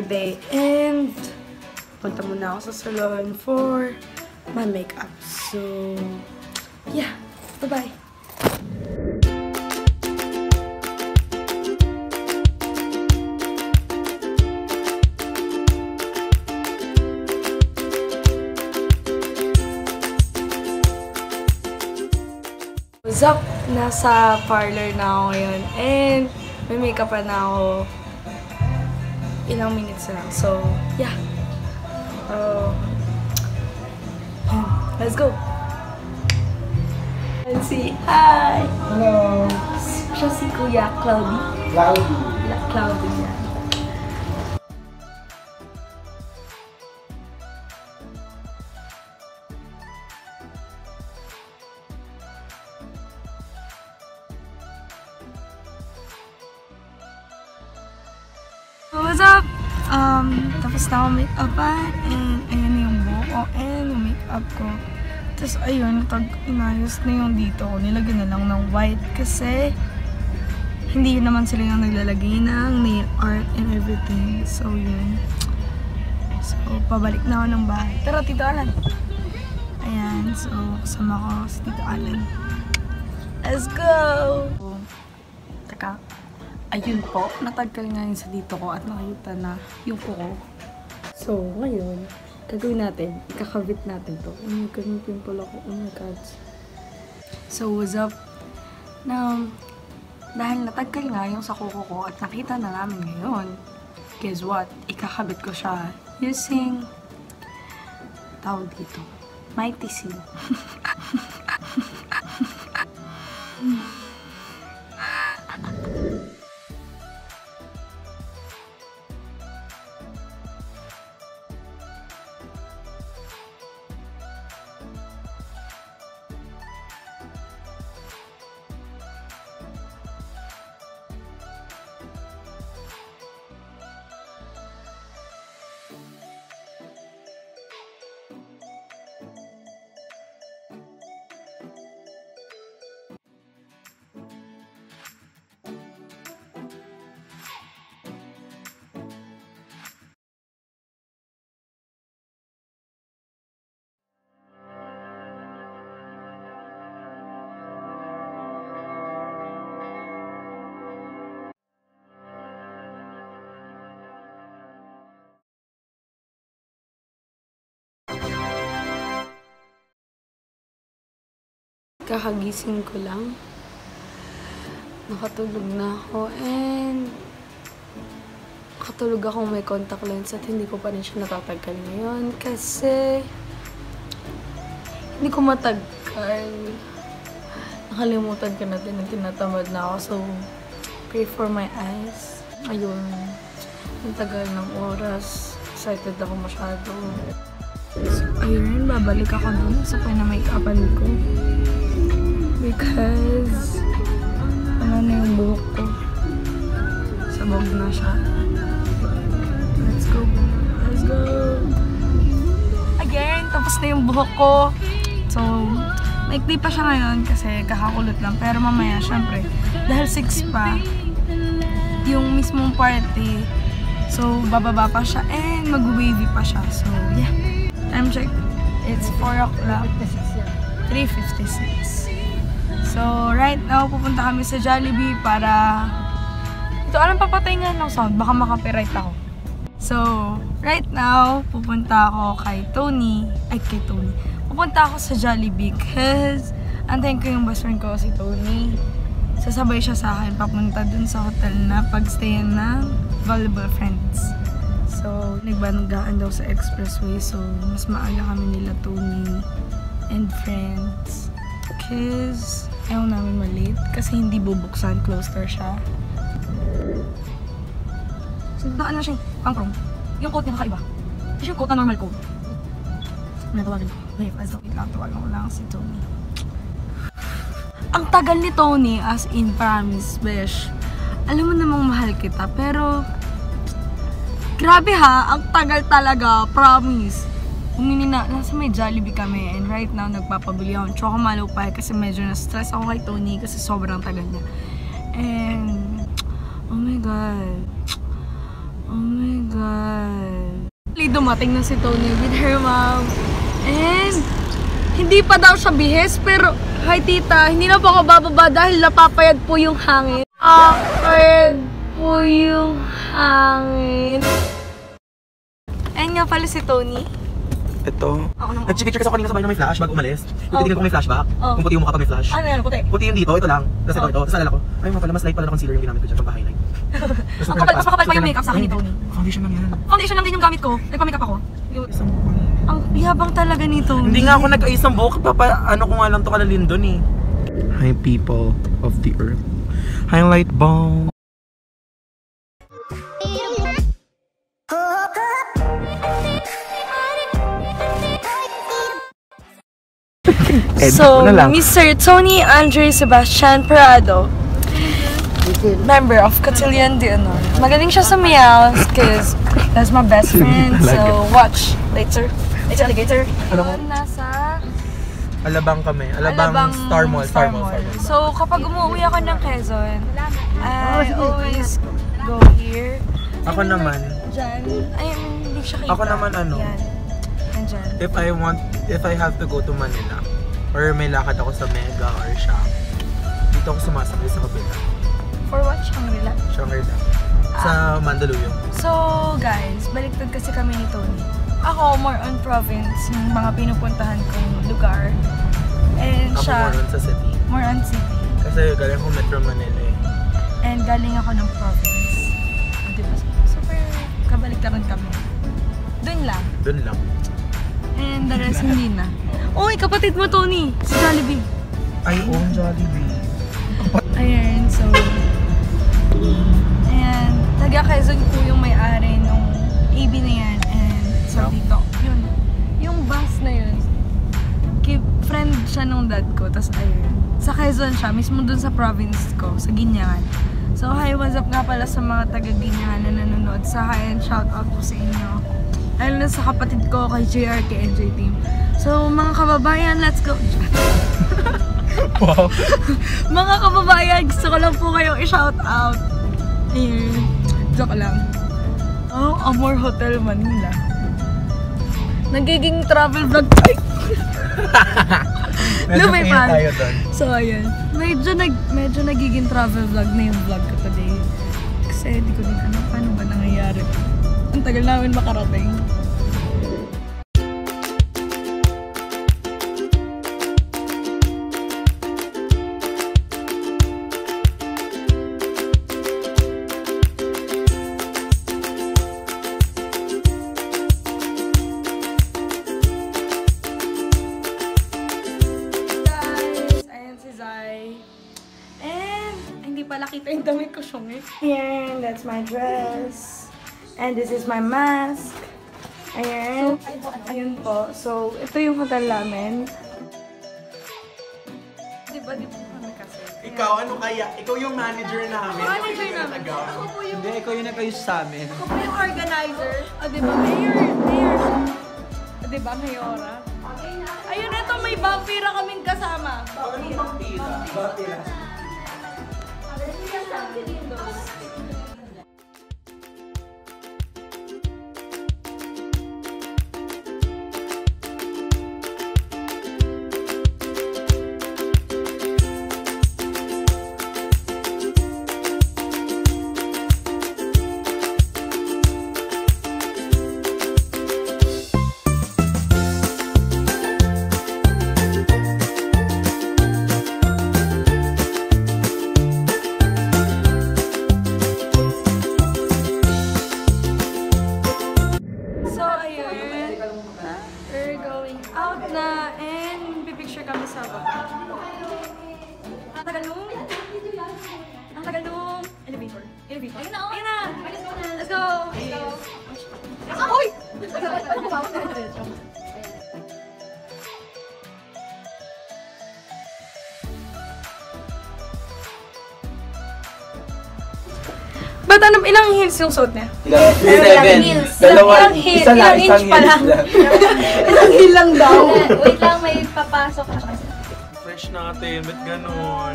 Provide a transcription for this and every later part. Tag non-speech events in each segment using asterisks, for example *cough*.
today. And, punta muna ako sa salon for my makeup. So, yeah. Bye-bye. What's up? Nasa parlor na ako ngayon. And may makeup pa na ako. Ilang minutes na lang. So, yeah. Uh, let's go. Let's see. Hi! Hello. Siya si Kuya Cloudy. Cloudy. Cloudy yan. So, what's up? Um, tapos na ako make-upan and ayan na yung buhok ko and yung make-up ko. Tapos ayun, pag inayos na yung dito ko, nilagyan na lang ng white kasi hindi yun naman sila yung naglalagay ng nail art and everything. So, yun. So, pabalik na ako ng bahay. Tara, Tito Alan. Ayan, so, kasama ko si Tito Alan. Let's go! Teka, ayun po. Natagkal nga yun sa dito ko at nakita na yung kuko. So, ngayon, gagawin natin, ikakabit natin to. Oh my God, may pimple ako. Oh my God. So, what's up? Now, dahil natagkal nga yung sa kuko ko at nakita na namin ngayon, guess what? Ikakabit ko siya using tawag dito, Mighty Seal. *laughs* Kakagising ko lang. Nakatulog na ako and nakatulog akong may contact lens at hindi ko pa rin siya natataggal ngayon kasi hindi ko matagkal. Nakalimutan ko na din na tinatamad na ako so pray for my eyes. Ayun. Ang tagal ng oras. Excited ako masyado. So, ayun, babalik ako dun sa pinamake-upan ko. Because, ano na yung buhok ko. Sabog na siya. Let's go. Let's go. Again, tapos na yung buhok ko. So, maikli pa siya ngayon kasi kakakulot lang. Pero mamaya, syempre, dahil 6 pa, yung mismong party, so, bababa pa siya and mag-wavy pa siya. So, yeah. Time check. It's 4 o'clock. 3.56. So, right now, pupunta kami sa Jollibee para... Ito, anong papatay nga ng sound? Baka makapiright ako. So, right now, pupunta ako kay Tony. Ay, kay Tony. Pupunta ako sa Jollibee because antayin ko yung best friend ko, si Tony. Sasabay siya sa akin papunta dun sa hotel na pagstayan ng volleyball friends. So, nagbanggaan daw sa expressway. So, mas maaga kami nila Tony and friends. Because, ayaw namin malate. Kasi hindi bubuksan. Closed door siya. Naka na siya pang chrome. Yung coat niya kakaiba. Kasi yung coat na normal coat. Natawagin ko. Wait, as wait lang. Tawagan ko lang si Tony. Ang tagal ni Tony, as in, promise, besh. Alam mo namang mahal kita, pero Grabe ha, ang tagal talaga, promise. Humini na, nasa may Jollibee kami and right now nagpapabili ako ng Chocomalo Pie kasi medyo na-stress ako kay Tony kasi sobrang tagal niya. And, oh my God. Oh my God. Dumating na si Tony with her mom. And hindi pa daw siya bihis, pero hi tita, hindi na po ako bababa dahil napapayad po yung hangin. Papayad po yung hangin. Ayun nga pala si Tony. Ito. Ako naman. Nag-picture kasi ako kanina sa bahay na may flash bago umalis. Oh. Titignan ko may flashback. Oh. Kung puti yung mukha pag may flash. Ano yan, puti? Puti yung dito, ito lang. Tapos ito, Oh. ito. Tapos alala ko, ay mga pala, mas light pala na concealer yung ginamit ko dyan, pang pa-highlight. *laughs* Tapos Ang kapal, mas makapal pa yung makeup sa akin ni Tony. Foundation lang yan. Foundation lang din yung gamit ko. Nagpa-makeup ako. Isang. Ang yabang talaga ni Tony. Hindi nga ako nag-ayos ng buhok, papa, ano ko nga lang to kalalin doon eh. Hi people of the earth. Highlight bomb. Ed, So, ano lang? Mr. Tony Andre Sebastian Prado, member of Cotillion de Honor. Magaling siya sa meows because that's my best friend. So, watch later. It's alligator. Alam mo? Nasa Alabang kami. Alabang, Star Mall. Star Mall. Star Mall. So, kapag umuwi ako ng Quezon, I always go here. Ako naman. Diyan. Ayun, hindi siya kita. Ako naman, ano? Yan. Nandyan. If I want, if I have to go to Manila, or may lakad ako sa Mega or Shop, dito ako sumasabay sa kabila. For what? Shangri-La. Shangri-La. Sa Mandaluyong. So, guys, baliktad kasi kami ni Tony. Ako, more on province, yung mga pinupuntahan kong lugar. And Ako siya, more on sa city. more on city. Kasi galing ko Metro Manila eh. And galing ako ng province. Di ba? Super kabaliktaran kami. Doon lang. Doon lang. And the rest hindi na. Uy, kapatid mo, Tony! Si Jollibee. I own Jollibee. Ayan, so... Ayan, taga Quezon po yung may-ari nung AB na yan. And so dito, yun. Yung bus na yun, friend siya nung dad ko. Tapos ayun, sa Quezon siya, mismo dun sa province ko, sa Ginyan. So hi, what's up nga pala sa mga taga Ginyan na nanonood. Sa hi and shout out po sa inyo. Lalo na sa kapatid ko kay JR, kay NJ Team. So mga kababayan, let's go! *laughs* Wow. *laughs* Mga kababayan, gusto ko lang po kayong i-shout out. Ayun. Joke lang. Oh, Amor Hotel Manila. Nagiging travel vlog *laughs* tayo doon. So, ayun. Medyo, nag, medyo nagiging travel vlog na yung vlog ko today. Kasi di ko din alam paano ba nangyayari. Ang tagal namin makarating. And, hindi pala kita yung damit ko, Shongi. Ayan, that's my dress. And this is my mask. Ayan. Ayun po. So, ito yung hotel namin. Diba, di po kami kasi. Ikaw, ano kaya? Ikaw yung manager namin. Manager namin. Ako po yung, Hindi, ikaw yung nag-ayos sa amin. ako po yung organizer. O, diba, mayor, mayor. O, diba, mayora. Ayun, ito, may vampira kaming kasama. Vampira. So, Ba't ano, ilang heels yung suot niya? Seven. heels. Dalawa. Ilang heel- Isa lang, ilang isang inch pa lang. lang. *laughs* Ilang heel lang daw. *laughs* Wait lang, may papasok na kasi. Fresh natin, ba't ganon?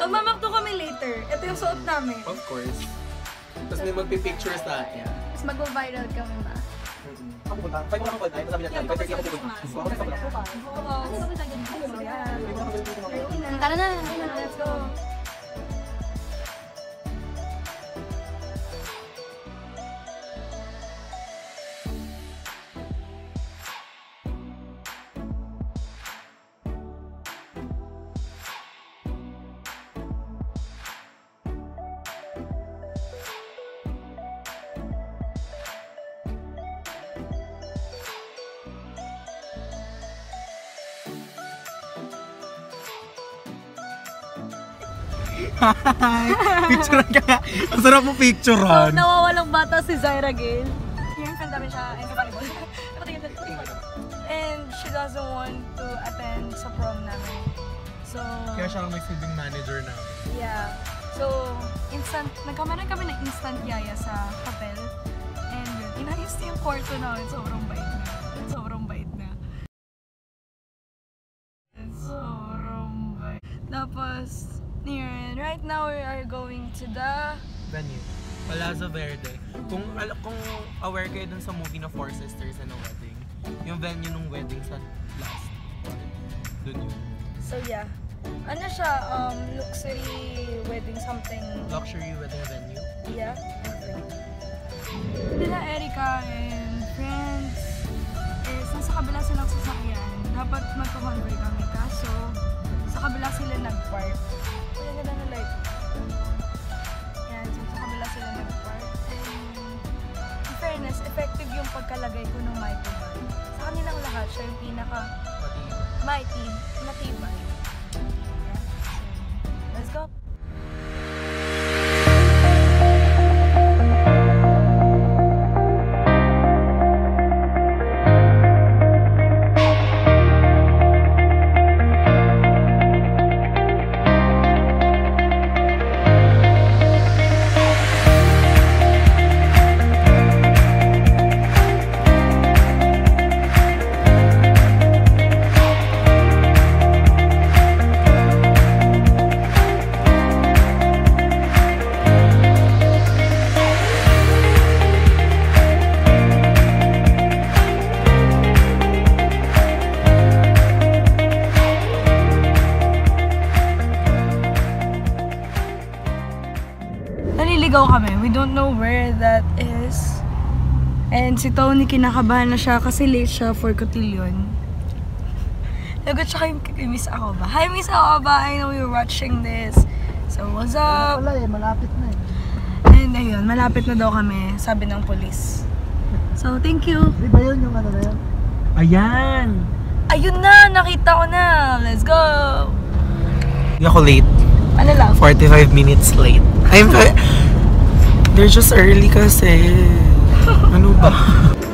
Magmamakto kami later. Ito yung suot namin. Of course. Tapos may magpipicture sa akin. Mas mag-viral kami ba? Ako punta. Five mo lang ako punta. Sabi natin, 5.30 ako pupunta. Ako na sa pala. Tara na, Picturean ka nga. Ang sarap mo picturean. nawawalang bata si Zaira Gale. Yung friend namin siya, and sa volleyball. And she doesn't want to attend sa prom namin. So, Kaya siya ang nagsilbing manager na. yeah. So, instant, nagkamaran kami ng instant yaya sa hotel. And yun, inayos niya yung kwarto namin. Sobrang bait na. Sobrang bait now we are going to the Venue. Palazzo Verde. Kung al- kung aware kayo dun sa movie na Four Sisters and a Wedding, yung venue nung wedding sa last. Dun yun. So yeah. Ano siya, um, luxury wedding something. Luxury wedding venue. Yeah. Nila Erica and friends is nasa kabila silang sasakyan. Dapat magka-convoy kami kaso sa kabila sila nag-park. Kaya ganda na light. Yan, so sa kabila sila nag-park. And in fairness, effective yung pagkalagay ko ng microban. Sa kanilang lahat, siya yung pinaka mighty, where that is. And si Tony, kinakabahan na siya kasi late siya for cotillion. Lagot siya kay, Miss ako ba? Hi Miss ako ba? I know you're watching this. So what's up? Wala eh, malapit na eh. And ayun, malapit na daw kami, sabi ng polis. So thank you. Di ba yun yung ano na yun? Ayan! Ayun na, nakita ko na. Let's go. Hindi ako late. Ano lang? 45 minutes late. I'm They're just early kasi. Ano ba? *laughs*